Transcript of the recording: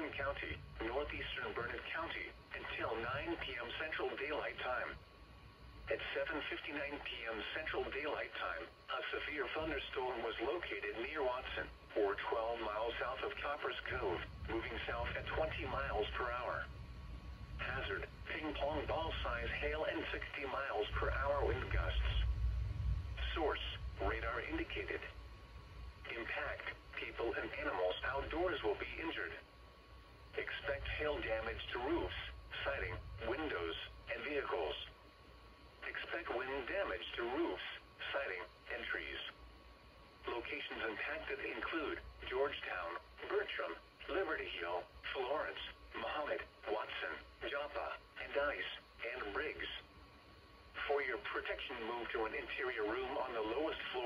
Williamson County, northeastern Burnet County, until 9 p.m. Central Daylight Time. At 7.59 p.m. Central Daylight Time, a severe thunderstorm was located near Watson, or 12 miles south of Copperas Cove, moving south at 20 miles per hour. Hazard, ping pong ball size hail and 60 miles per hour wind gusts. Source, radar indicated. Impact, people and animals outdoors will be Damage to roofs, siding, windows, and vehicles. Expect wind damage to roofs, siding, and trees. Locations impacted include Georgetown, Bertram, Liberty Hill, Florence, Mahomet, Watson, Joppa, Andice, and Briggs. For your protection, move to an interior room on the lowest floor